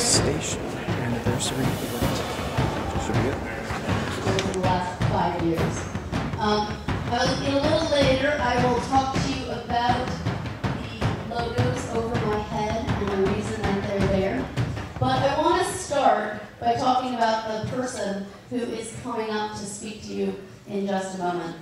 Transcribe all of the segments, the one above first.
station anniversary event. Should be it. Over the last five years. Um, in a little later, I will talk to you about the logos over my head and the reason that they're there. But I want to start by talking about the person who is coming up to speak to you in just a moment.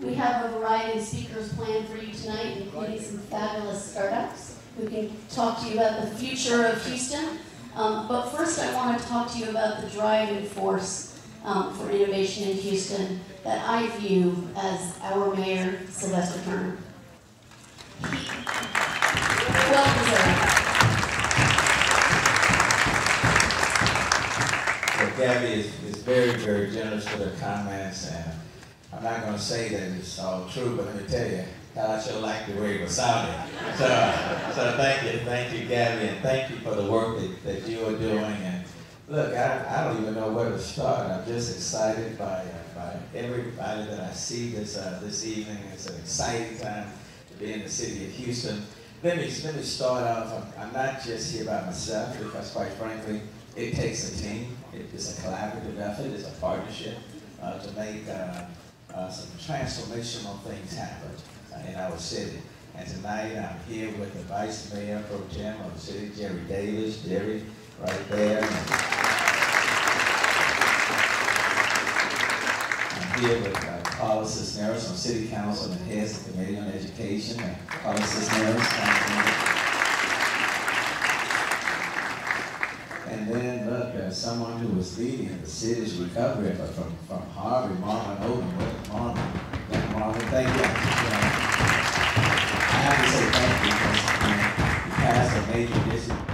We have a variety of speakers planned for you tonight, including some fabulous startups who can talk to you about the future of Houston um, but first, I want to talk to you about the driving force um, for innovation in Houston that I view as our mayor, Sylvester Turner. Well deserved. Well, Gabby is, is very, very generous with her comments, and I'm not going to say that it's all true, but let me tell you, I sure like the way it was sounding. So, so thank you, thank you, Gabby, and thank you for the work that, that you are doing. And look, I, I don't even know where to start. I'm just excited by, uh, by everybody that I see this uh, this evening. It's an exciting time to be in the city of Houston. Let me let me start off. I'm, I'm not just here by myself because, quite frankly, it takes a team. It is a collaborative effort. It's a partnership uh, to make. Uh, uh, some transformational things happen in our city. And tonight I'm here with the Vice Mayor Pro Tem of the city, Jerry Davis. Jerry, right there. I'm here with uh, Karla Cisneros from City Council and heads of the Committee on Education. And Karla Cisneros, And then, look, uh, someone who was leading the city's recovery from, from Harvey, Marvin Odum. Marvin, Marvin, thank you. I have